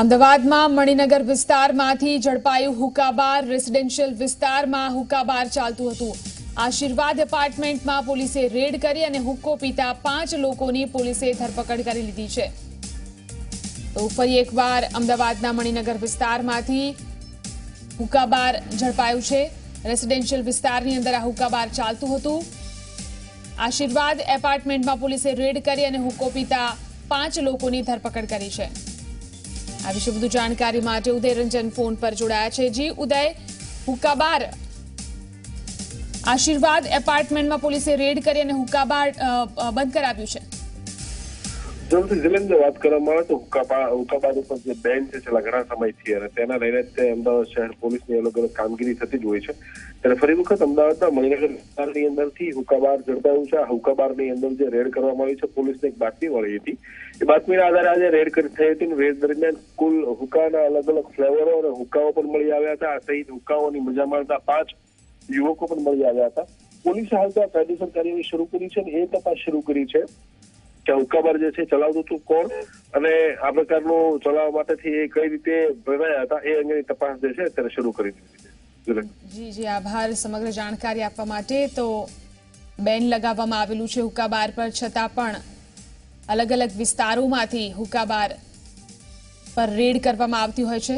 અમદાવાદમાં મણિનગર વિસ્તારમાંથી ઝડપાયું હુકાબાર રેસિડેન્શિયલ વિસ્તારમાં હુકાબાર ચાલતું હતું. આશીર્વાદ એપાર્ટમેન્ટમાં પોલીસે રેડ કરી અને હુક્કો પીતા પાંચ લોકોની પોલીસે ધરપકડ કરી લીધી છે. તો ફરી એકવાર અમદાવાદના મણિનગર વિસ્તારમાંથી હુકાબાર ઝડપાયું છે. રેસિડેન્શિયલ વિસ્તારની અંદર આ હુકાબાર ચાલતું હતું. આશીર્વાદ એપાર્ટમેન્ટમાં પોલીસે રેડ કરી અને હુક્કો પીતા પાંચ લોકોની ધરપકડ કરી છે. આ વિશે વધુ જાણકારી માટે ઉદય રંજન ફોન પર જોડાયા છે. જી ઉદય હુકાબાર. આશીર્વાદ એપાર્ટમેન્ટમાં પોલીસે રેડ કરી અને અ, બંધ કરાવ્યું છે. જરૂરથી જિલ્લાની વાત કરવામાં આવે તો હુક્કાબા હુક્કાબાદ ઉપર જે બેન છે, છેલ્લા ઘણા સમયથી અને તેના લઈને તે અમદાવાદ શહેર પોલીસની અલગ અલગ કામગીરી થતી જ હોય છે. ત્યારે ફરી વખત અમદાવાદના મણિનગર વિસ્તારની અંદરથી હુક્કાબાર ઝડપાયું છે. આ અંદર જે રેડ કરવામાં આવી છે, પોલીસને એક બાતમી મળી હતી. એ બાતમીના આધારે આજે રેડ કરી થઈ હતી રેડ દરમિયાન કુલ હુક્કાના અલગ અલગ ફ્લેવરો અને હુક્કાઓ પણ મળી આવ્યા હતા. આ સહિત હુક્કાઓની મજા માણતા પાંચ યુવકો પણ મળી આવ્યા હતા. પોલીસે હાલ તો આ કાયદેસર કાર્યવાહી શરૂ કરી છે અને એ તપાસ શરૂ કરી છે. કે હુક્કાબાર જે છે ચલાવતું હતું કોણ? અને આ પ્રકારનું ચલાવવા માટેથી એ કઈ રીતે પ્રેરાયા હતા એ અંગેની તપાસ જે છે અત્યારે શરૂ કરી દીધી જી જી, આભાર સમગ્ર જાણકારી આપવા માટે. તો બેન લગાવવામાં આવેલું છે હુક્કાબાર પર, છતાં પણ અલગ અલગ વિસ્તારોમાંથી હુક્કાબાર પર રેડ કરવામાં આવતી હોય છે.